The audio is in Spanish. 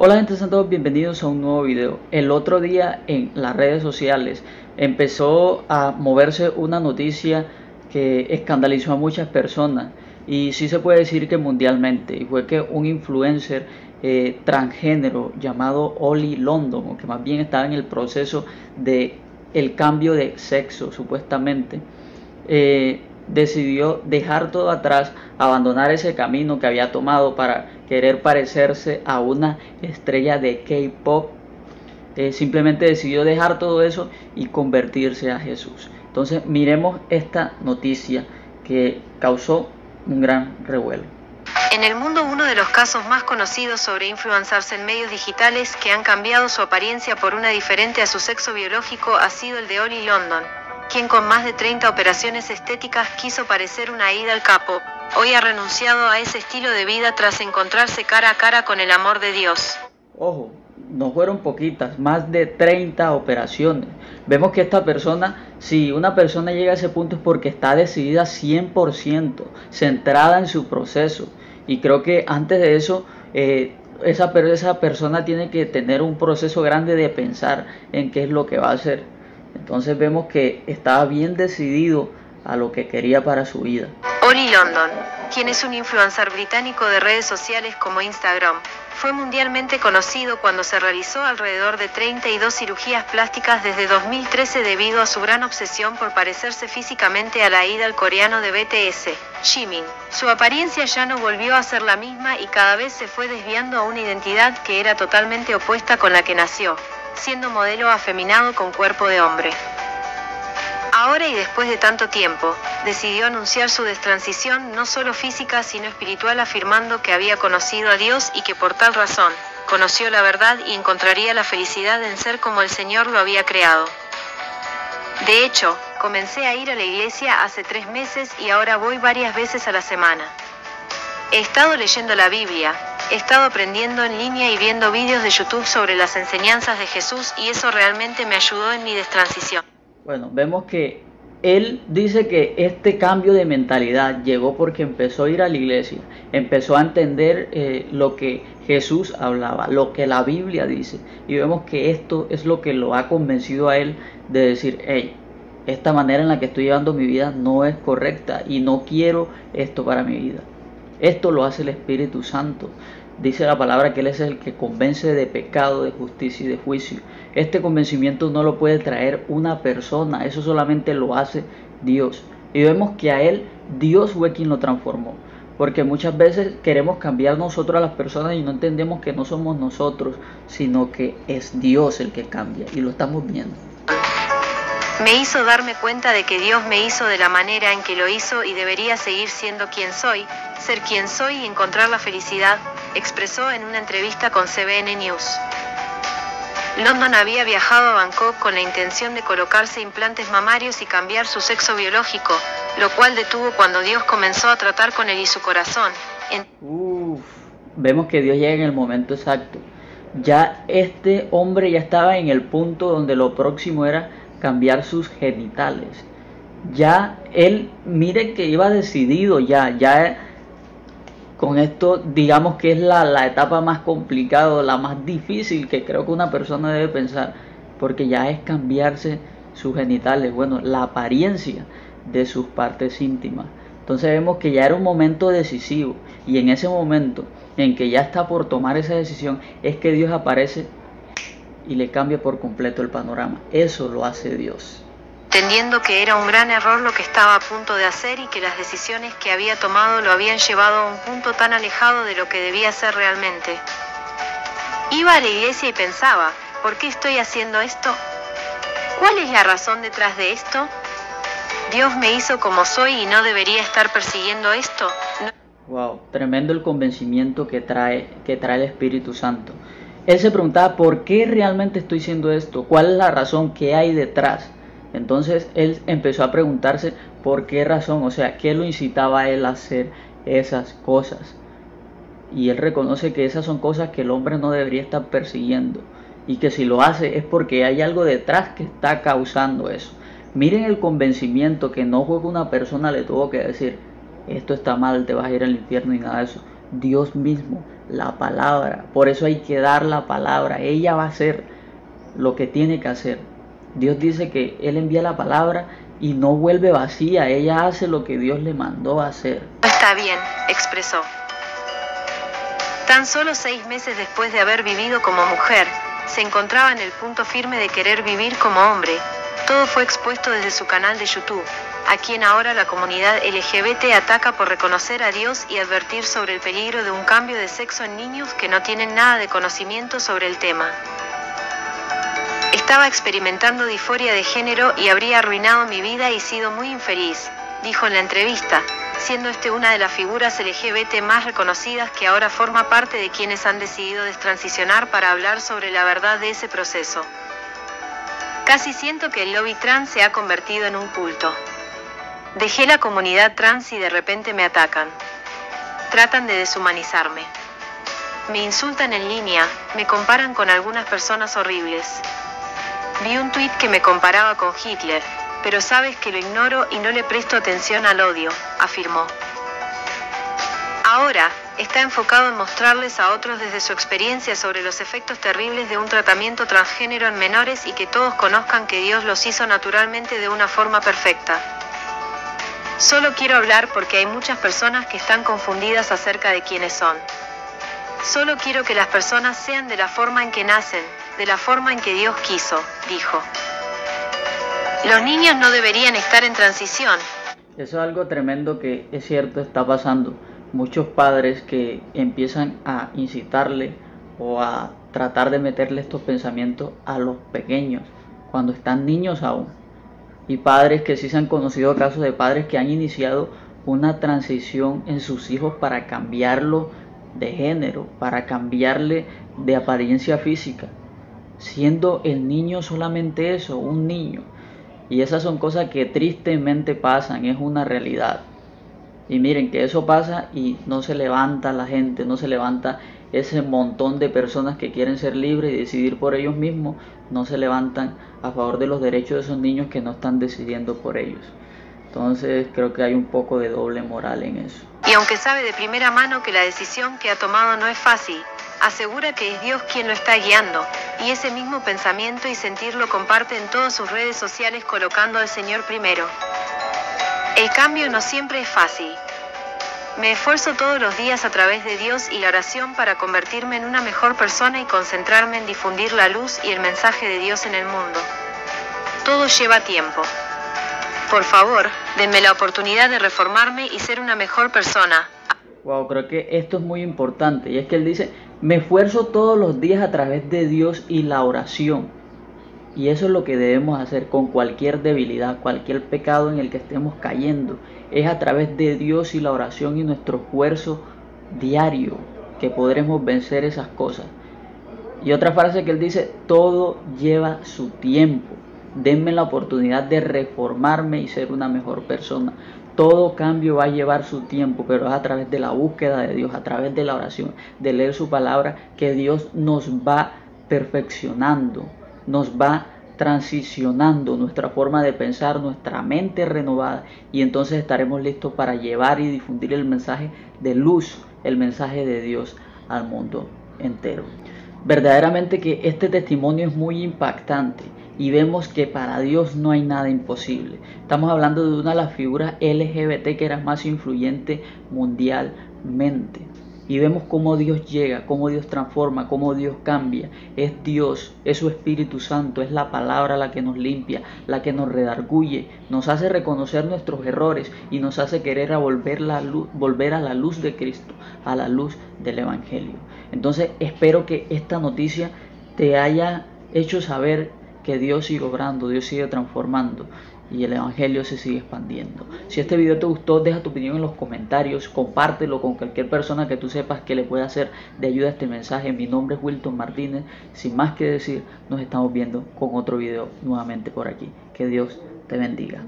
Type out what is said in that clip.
Hola gente, sean todos bienvenidos a un nuevo video. El otro día en las redes sociales empezó a moverse una noticia que escandalizó a muchas personas y sí se puede decir que mundialmente fue que un influencer eh, transgénero llamado Oli London, o que más bien estaba en el proceso de el cambio de sexo supuestamente, eh, decidió dejar todo atrás, abandonar ese camino que había tomado para querer parecerse a una estrella de K-Pop. Eh, simplemente decidió dejar todo eso y convertirse a Jesús. Entonces miremos esta noticia que causó un gran revuelo. En el mundo uno de los casos más conocidos sobre influenciarse en medios digitales que han cambiado su apariencia por una diferente a su sexo biológico ha sido el de Oli London, quien con más de 30 operaciones estéticas quiso parecer una ida al capo. Hoy ha renunciado a ese estilo de vida tras encontrarse cara a cara con el amor de Dios. Ojo, no fueron poquitas, más de 30 operaciones. Vemos que esta persona, si una persona llega a ese punto es porque está decidida 100%, centrada en su proceso. Y creo que antes de eso, eh, esa, esa persona tiene que tener un proceso grande de pensar en qué es lo que va a hacer. Entonces vemos que estaba bien decidido a lo que quería para su vida. Ori London, quien es un influencer británico de redes sociales como Instagram, fue mundialmente conocido cuando se realizó alrededor de 32 cirugías plásticas desde 2013 debido a su gran obsesión por parecerse físicamente a la idol coreano de BTS, Jimin. Su apariencia ya no volvió a ser la misma y cada vez se fue desviando a una identidad que era totalmente opuesta con la que nació, siendo modelo afeminado con cuerpo de hombre. Ahora y después de tanto tiempo, decidió anunciar su destransición no solo física sino espiritual afirmando que había conocido a Dios y que por tal razón, conoció la verdad y encontraría la felicidad en ser como el Señor lo había creado. De hecho, comencé a ir a la iglesia hace tres meses y ahora voy varias veces a la semana. He estado leyendo la Biblia, he estado aprendiendo en línea y viendo vídeos de YouTube sobre las enseñanzas de Jesús y eso realmente me ayudó en mi destransición. Bueno, vemos que él dice que este cambio de mentalidad llegó porque empezó a ir a la iglesia, empezó a entender eh, lo que Jesús hablaba, lo que la Biblia dice. Y vemos que esto es lo que lo ha convencido a él de decir, hey, esta manera en la que estoy llevando mi vida no es correcta y no quiero esto para mi vida. Esto lo hace el Espíritu Santo. Dice la palabra que Él es el que convence de pecado, de justicia y de juicio. Este convencimiento no lo puede traer una persona, eso solamente lo hace Dios. Y vemos que a Él Dios fue quien lo transformó. Porque muchas veces queremos cambiar nosotros a las personas y no entendemos que no somos nosotros, sino que es Dios el que cambia. Y lo estamos viendo. Me hizo darme cuenta de que Dios me hizo de la manera en que lo hizo y debería seguir siendo quien soy, ser quien soy y encontrar la felicidad, expresó en una entrevista con CBN News. London había viajado a Bangkok con la intención de colocarse implantes mamarios y cambiar su sexo biológico, lo cual detuvo cuando Dios comenzó a tratar con él y su corazón. vemos que Dios llega en el momento exacto. Ya este hombre ya estaba en el punto donde lo próximo era cambiar sus genitales. Ya él, mire que iba decidido ya, ya con esto digamos que es la, la etapa más complicada, la más difícil que creo que una persona debe pensar, porque ya es cambiarse sus genitales, bueno, la apariencia de sus partes íntimas. Entonces vemos que ya era un momento decisivo y en ese momento en que ya está por tomar esa decisión es que Dios aparece y le cambia por completo el panorama. Eso lo hace Dios. Entendiendo que era un gran error lo que estaba a punto de hacer y que las decisiones que había tomado lo habían llevado a un punto tan alejado de lo que debía ser realmente. Iba a la iglesia y pensaba, ¿por qué estoy haciendo esto? ¿Cuál es la razón detrás de esto? Dios me hizo como soy y no debería estar persiguiendo esto. Wow, tremendo el convencimiento que trae, que trae el Espíritu Santo. Él se preguntaba, ¿por qué realmente estoy haciendo esto? ¿Cuál es la razón que hay detrás? Entonces él empezó a preguntarse por qué razón, o sea, qué lo incitaba a él a hacer esas cosas. Y él reconoce que esas son cosas que el hombre no debería estar persiguiendo. Y que si lo hace es porque hay algo detrás que está causando eso. Miren el convencimiento que no fue que una persona le tuvo que decir, esto está mal, te vas a ir al infierno y nada de eso. Dios mismo la palabra. Por eso hay que dar la palabra. Ella va a hacer lo que tiene que hacer. Dios dice que Él envía la palabra y no vuelve vacía. Ella hace lo que Dios le mandó hacer. Está bien, expresó. Tan solo seis meses después de haber vivido como mujer, se encontraba en el punto firme de querer vivir como hombre. Todo fue expuesto desde su canal de YouTube, a quien ahora la comunidad LGBT ataca por reconocer a Dios y advertir sobre el peligro de un cambio de sexo en niños que no tienen nada de conocimiento sobre el tema. Estaba experimentando disforia de género y habría arruinado mi vida y sido muy infeliz, dijo en la entrevista, siendo este una de las figuras LGBT más reconocidas que ahora forma parte de quienes han decidido destransicionar para hablar sobre la verdad de ese proceso. Casi siento que el lobby trans se ha convertido en un culto. Dejé la comunidad trans y de repente me atacan. Tratan de deshumanizarme. Me insultan en línea, me comparan con algunas personas horribles. Vi un tuit que me comparaba con Hitler, pero sabes que lo ignoro y no le presto atención al odio, afirmó. Ahora, está enfocado en mostrarles a otros desde su experiencia sobre los efectos terribles de un tratamiento transgénero en menores y que todos conozcan que Dios los hizo naturalmente de una forma perfecta. Solo quiero hablar porque hay muchas personas que están confundidas acerca de quiénes son. Solo quiero que las personas sean de la forma en que nacen, de la forma en que Dios quiso, dijo. Los niños no deberían estar en transición. Eso es algo tremendo que es cierto está pasando. Muchos padres que empiezan a incitarle o a tratar de meterle estos pensamientos a los pequeños cuando están niños aún. Y padres que sí se han conocido casos de padres que han iniciado una transición en sus hijos para cambiarlo de género, para cambiarle de apariencia física, siendo el niño solamente eso, un niño. Y esas son cosas que tristemente pasan, es una realidad. Y miren que eso pasa y no se levanta la gente, no se levanta ese montón de personas que quieren ser libres y decidir por ellos mismos, no se levantan a favor de los derechos de esos niños que no están decidiendo por ellos. Entonces creo que hay un poco de doble moral en eso. Y aunque sabe de primera mano que la decisión que ha tomado no es fácil, asegura que es Dios quien lo está guiando, y ese mismo pensamiento y sentir lo comparte en todas sus redes sociales colocando al Señor primero. El cambio no siempre es fácil. Me esfuerzo todos los días a través de Dios y la oración para convertirme en una mejor persona y concentrarme en difundir la luz y el mensaje de Dios en el mundo. Todo lleva tiempo. Por favor, denme la oportunidad de reformarme y ser una mejor persona. Wow, creo que esto es muy importante. Y es que él dice, me esfuerzo todos los días a través de Dios y la oración. Y eso es lo que debemos hacer con cualquier debilidad, cualquier pecado en el que estemos cayendo. Es a través de Dios y la oración y nuestro esfuerzo diario que podremos vencer esas cosas. Y otra frase que él dice, todo lleva su tiempo. Denme la oportunidad de reformarme y ser una mejor persona. Todo cambio va a llevar su tiempo, pero es a través de la búsqueda de Dios, a través de la oración, de leer su palabra, que Dios nos va perfeccionando, nos va transicionando nuestra forma de pensar, nuestra mente renovada y entonces estaremos listos para llevar y difundir el mensaje de luz, el mensaje de Dios al mundo entero. Verdaderamente que este testimonio es muy impactante y vemos que para Dios no hay nada imposible. Estamos hablando de una de las figuras LGBT que era más influyente mundialmente. Y vemos cómo Dios llega, cómo Dios transforma, cómo Dios cambia. Es Dios, es su Espíritu Santo, es la palabra la que nos limpia, la que nos redarguye, nos hace reconocer nuestros errores y nos hace querer a volver, la luz, volver a la luz de Cristo, a la luz del Evangelio. Entonces espero que esta noticia te haya hecho saber que Dios sigue obrando, Dios sigue transformando y el Evangelio se sigue expandiendo. Si este video te gustó, deja tu opinión en los comentarios, compártelo con cualquier persona que tú sepas que le pueda hacer de ayuda este mensaje. Mi nombre es Wilton Martínez. Sin más que decir, nos estamos viendo con otro video nuevamente por aquí. Que Dios te bendiga.